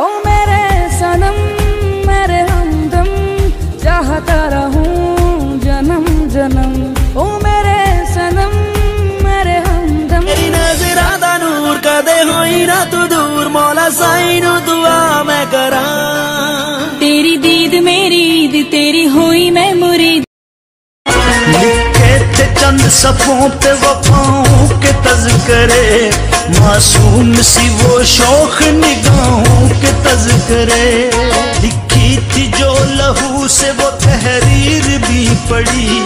ओ मेरे सनम मेरे हमदम चाहता रहूँ जन्म जन्म। ओ मेरे सनम मेरे हमदम। तेरी नजरा दा नूर कदे होई ना तू दूर मौला साईं नु दुआ मैं करा। तेरी दीद मेरी ईद तेरी हुई मैं मुरीद। लिखे थे चंद सफों पे वफाओं के तज़करे मासूम सी वो शौक निगाहों के तज़करे लिखी थी जो लहू से वो तहरीर भी पड़ी।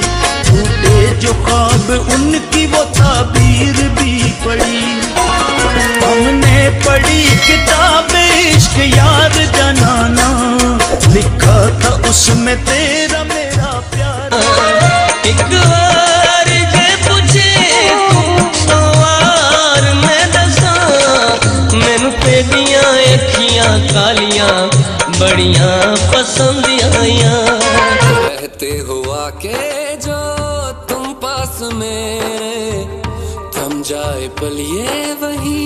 टूटे जो ख्वाब, उनकी वो ताबीर भी पड़ी। हमने पढ़ी किताब इश्क यार जनाना। लिखा था उसमें तेरा अखियाँ कालियाँ बड़िया पसंद आया रहते हुआ के जो तुम पास मेरे थम जाए पलिए वही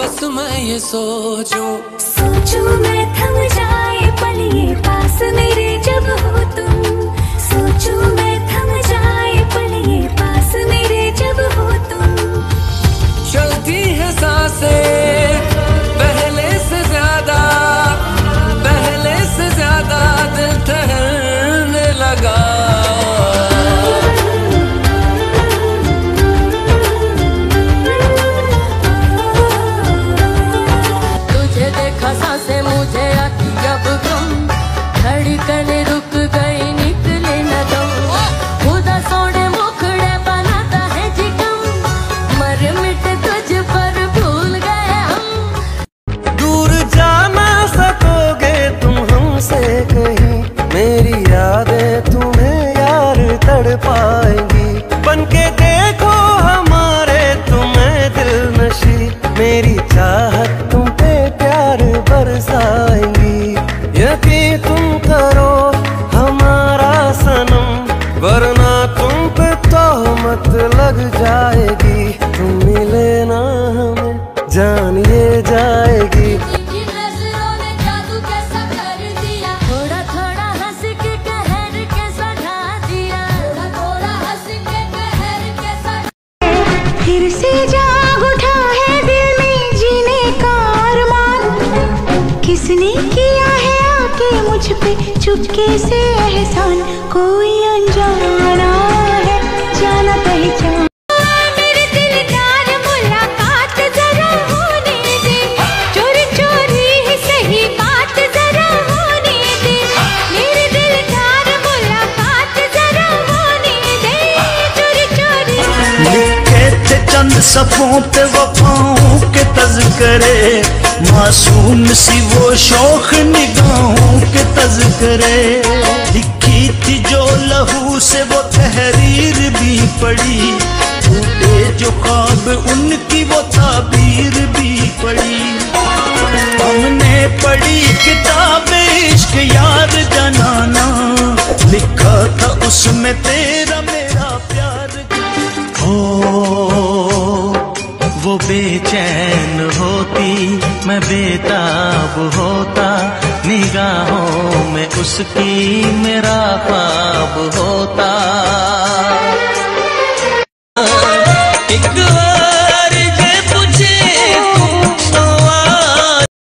बस मैं ये सोचूं। सोचूं मैं देखा साँसें मुझे आती धड़कन रुक गई, निकले न खुदा सोने मुखड़े बनाता है मर मिट तुझ पर भूल गए हम। दूर जा ना सकोगे तुम हमसे कहीं। मेरी यादें तुम्हें यार तड़ पाएँगी। बन के देखो हमारे तुम्हें दिल नशी। मेरी किसने किया है आके मुझ पे चुपके से एहसान? कोई अनजाना है जाना पहचान। मेरे दिलदार मुलाकात जरा होने दे। चोरी चोरी सही बात जरा होने दे। मेरे दिलदार मुलाकात जरा होने दे। चोरी चोरी। लिखे थे चंद सफों पे वफाओं के तज़करे मासूम सी वो शौक निगाहों के तज़करे लिखी थी जो लहू से वो तहरीर भी पड़ी, टूटे जो ख्वाब उनकी वो ताबीर भी पड़ी। हमने पढ़ी किताब इश्क यार जनाना, लिखा था उसमें तेरा मेरा प्यार। हो वो बेचैन मैं बेताब होता निगाहों में उसकी मेरा ख्वाब होता।